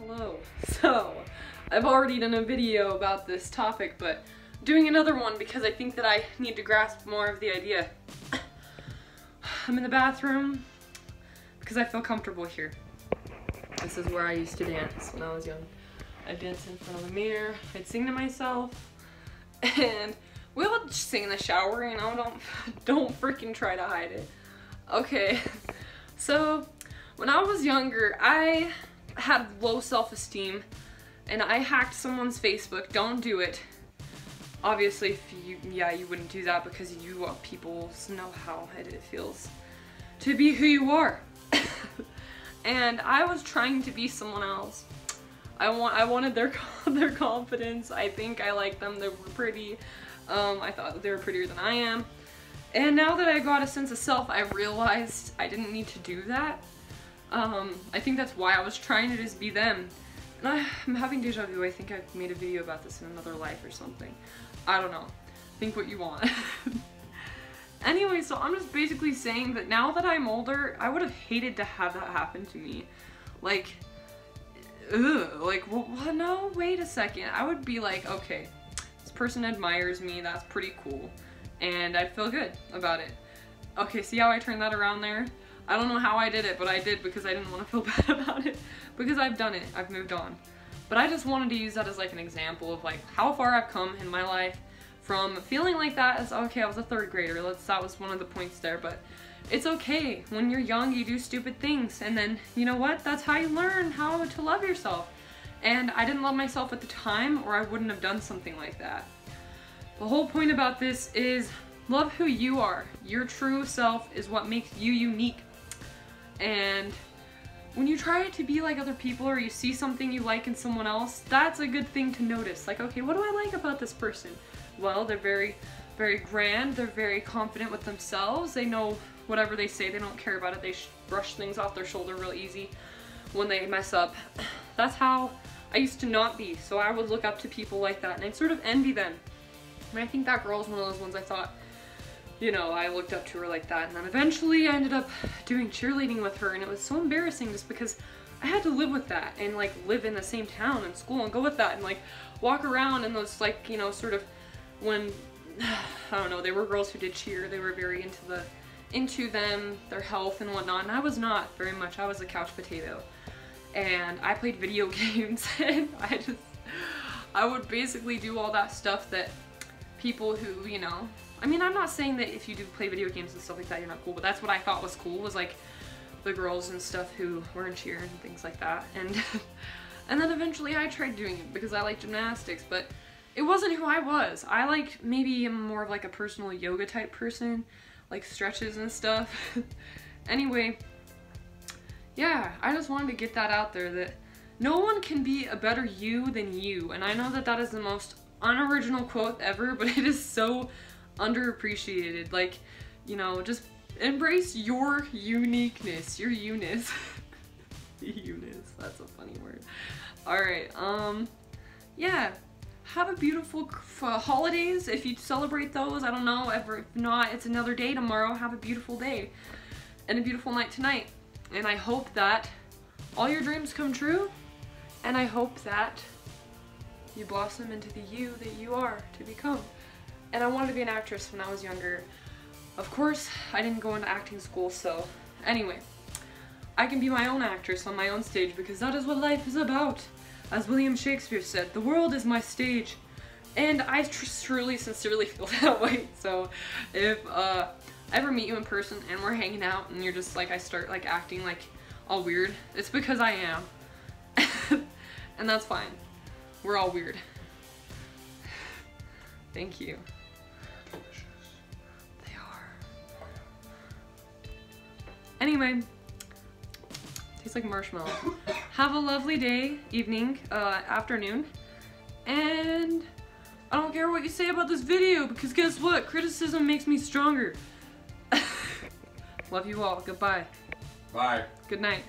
Hello. So, I've already done a video about this topic, but I'm doing another one because I think that I need to grasp more of the idea. I'm in the bathroom because I feel comfortable here. This is where I used to dance when I was young. I'd dance in front of the mirror, I'd sing to myself, and we all just sing in the shower, you know, don't, don't freaking try to hide it. Okay, so when I was younger, I had low self-esteem and I hacked someone's Facebook. Don't do it. Obviously, if you, yeah, you wouldn't do that because you uh, people to know how it, it feels to be who you are. and I was trying to be someone else. I want, I wanted their, their confidence. I think I liked them. They were pretty. Um, I thought they were prettier than I am. And now that I got a sense of self, I realized I didn't need to do that. Um, I think that's why I was trying to just be them. And I, am having deja vu. I think I made a video about this in another life or something. I don't know. Think what you want. anyway, so I'm just basically saying that now that I'm older, I would have hated to have that happen to me. Like, ugh, like, well, well, no, wait a second. I would be like, okay, this person admires me, that's pretty cool. And I'd feel good about it. Okay, see how I turned that around there? I don't know how I did it, but I did because I didn't want to feel bad about it. Because I've done it. I've moved on. But I just wanted to use that as like an example of like how far I've come in my life from feeling like that as okay, I was a third grader. Let's that was one of the points there, but it's okay. When you're young, you do stupid things and then you know what? That's how you learn how to love yourself. And I didn't love myself at the time or I wouldn't have done something like that. The whole point about this is love who you are. Your true self is what makes you unique and when you try to be like other people or you see something you like in someone else, that's a good thing to notice. Like, okay, what do I like about this person? Well, they're very, very grand. They're very confident with themselves. They know whatever they say. They don't care about it. They brush things off their shoulder real easy when they mess up. That's how I used to not be. So I would look up to people like that and I'd sort of envy them. And I think that girl is one of those ones I thought, you know, I looked up to her like that. And then eventually I ended up doing cheerleading with her and it was so embarrassing just because I had to live with that and like live in the same town and school and go with that and like walk around in those like, you know, sort of when, I don't know, they were girls who did cheer. They were very into the, into them, their health and whatnot. And I was not very much. I was a couch potato. And I played video games and I just, I would basically do all that stuff that people who, you know, I mean, I'm not saying that if you do play video games and stuff like that, you're not cool, but that's what I thought was cool, was like the girls and stuff who were in cheer and things like that. And, and then eventually I tried doing it because I like gymnastics, but it wasn't who I was. I like, maybe I'm more of like a personal yoga type person, like stretches and stuff. anyway, yeah, I just wanted to get that out there that no one can be a better you than you. And I know that that is the most unoriginal quote ever, but it is so underappreciated. Like, you know, just embrace your uniqueness, your eunice. eunice, that's a funny word. Alright, um, yeah. Have a beautiful uh, holidays if you celebrate those. I don't know, if not, it's another day tomorrow. Have a beautiful day and a beautiful night tonight. And I hope that all your dreams come true. And I hope that you blossom into the you that you are to become and I wanted to be an actress when I was younger. Of course, I didn't go into acting school, so anyway. I can be my own actress on my own stage because that is what life is about. As William Shakespeare said, the world is my stage. And I truly, sincerely feel that way. So if uh, I ever meet you in person and we're hanging out and you're just like, I start like acting like all weird, it's because I am. and that's fine. We're all weird. Thank you. Delicious. They are. Anyway, tastes like marshmallow. Have a lovely day, evening, uh, afternoon, and I don't care what you say about this video because guess what? Criticism makes me stronger. Love you all. Goodbye. Bye. Good night.